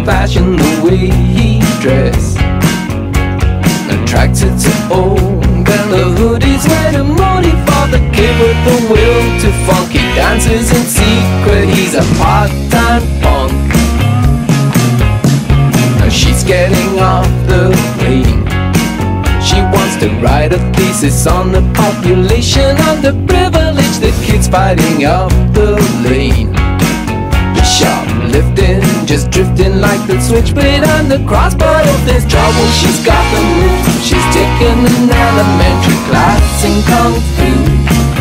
Fashion the way he dress. Attracted to old and the hoodies where the moody for the kid with the will to funky dances in secret. He's a part-time punk. Now she's getting off the plane. She wants to write a thesis on the population of the privilege The kids fighting up the lane. The shoplifting, drifting like the switchblade on the cross. But if there's trouble, she's got the moves. She's taken an elementary class in kung fu.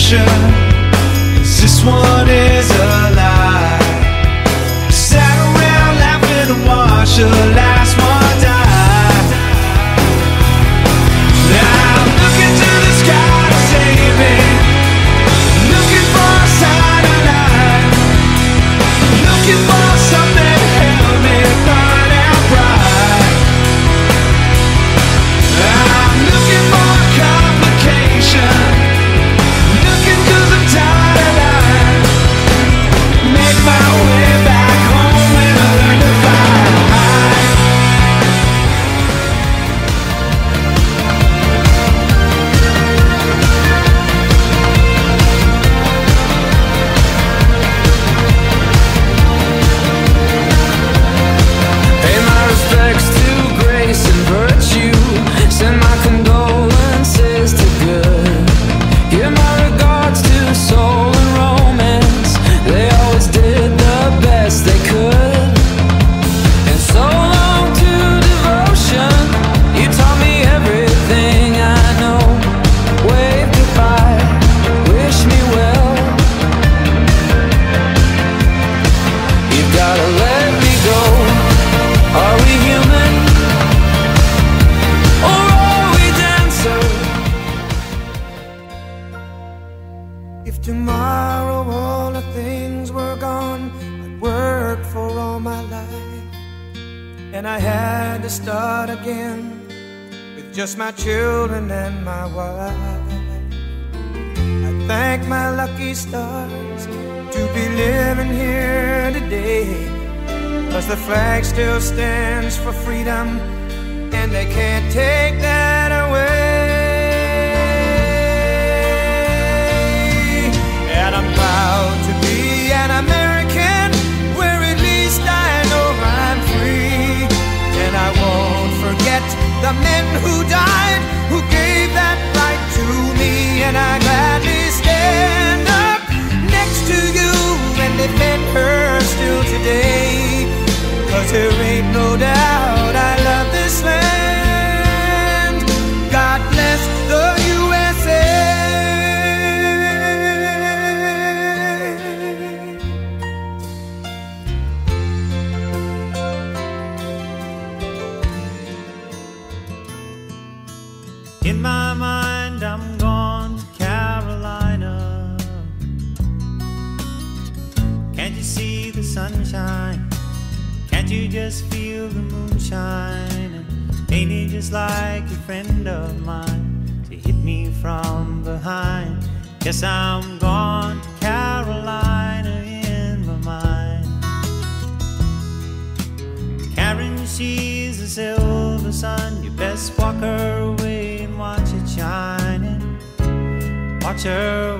delusion Cause this one is a lie. Sat around laughing and watched the last one. Children and my wife. I thank my lucky stars to be living here today. Cause the flag still stands for freedom, and they can't take that away. And I'm proud the men who died, who gave that right to me. And I gladly stand up next to you and defend her still today. Cause there ain't no doubt In my mind, I'm gone to Carolina. Can't you see the sunshine? Can't you just feel the moonshine? Ain't it just like a friend of mine to hit me from behind? Guess I'm gone to Carolina in my mind. Karen, she's a silver sun. You best walk Watch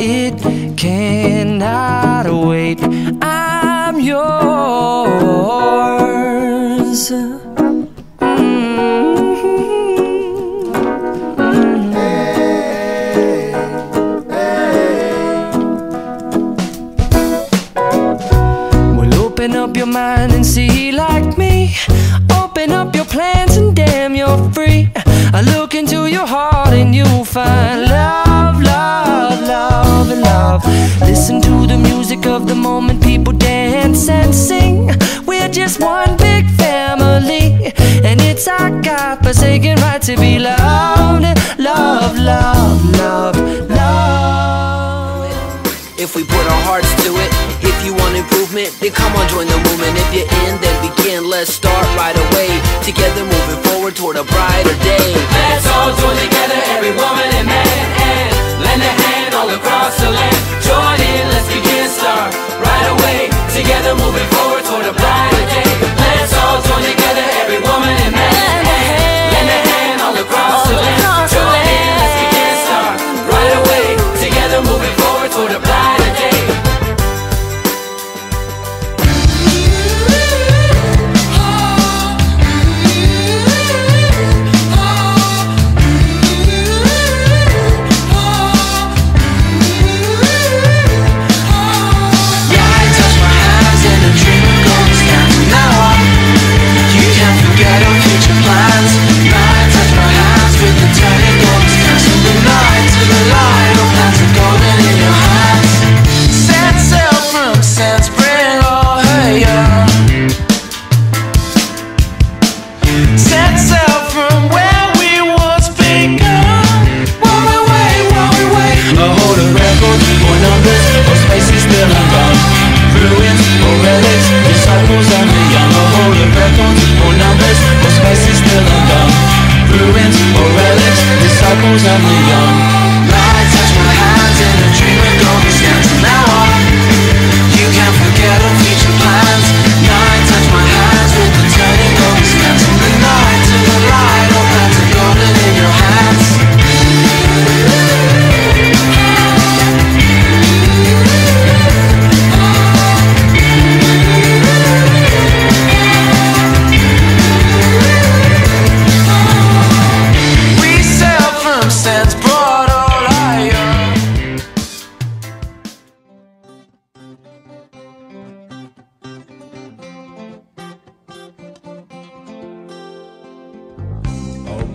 It cannot wait. I'm yours. Just one big family, and it's our God forsaken right to be loved. Love, love, love, love. If we put our hearts to it, if you want improvement, then come on, join the movement. If you're in, then begin. Let's start right away. Together, moving forward toward a brighter day. Let's all join together, every woman and man, and lend a hand all across the land.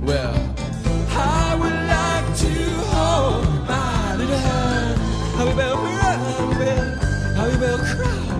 Well, I would like to hold my little hand. we will cry.